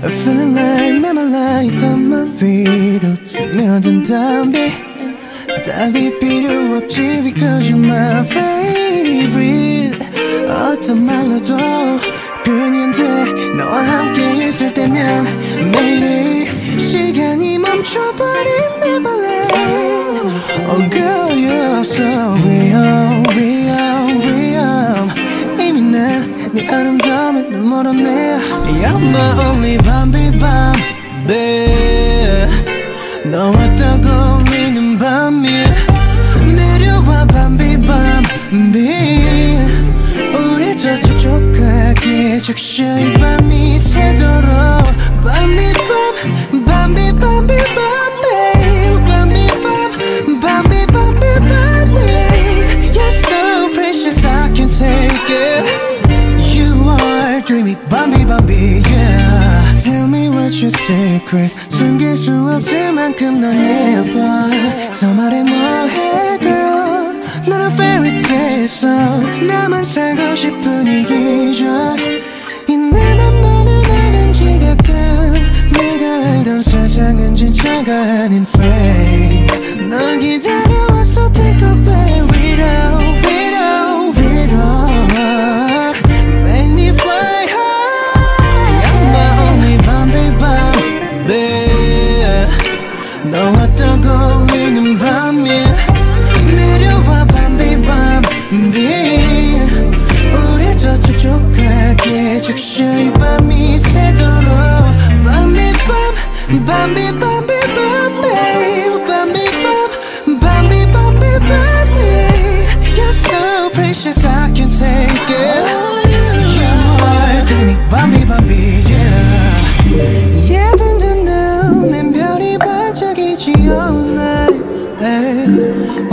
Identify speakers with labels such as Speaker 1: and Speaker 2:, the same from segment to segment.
Speaker 1: Feeling like 메말라 있던 맘 위로 스며든 담비 답이 필요 없지 because you're my favorite 어떤 말로도 표현이 안돼 너와 함께 있을 때면 매일이 시간이 멈춰버린 Neverland Oh girl you're so real 밤비 우릴 더 촉촉하게 적셔 이 밤이 새도록 밤비 밤 밤비 밤비 밤비 밤비 밤 밤비 밤비 밤비 You're so precious I can't take it You are dreamy 밤비 밤비 yeah Tell me what your secret 숨길 수 없을 만큼 넌 예뻐 더 말해 뭐해 girl 나는 fairy tale song 나만 살고 싶은 이 기적 이내맘 너는 아는지 가끔 내가 알던 세상은 진짜가 아닌 fake 널 기다려왔어 take a back yeah 예쁜 듯눈엔 별이 반짝이지 all night hey.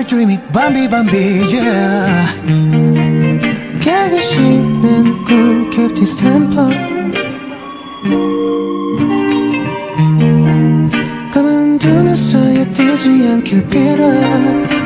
Speaker 1: You are dreamy 밤비 밤비 yeah. 가기 싫은 꿈 캡틴 스탬퍼 눈 사이에 뜨지 않길 빌어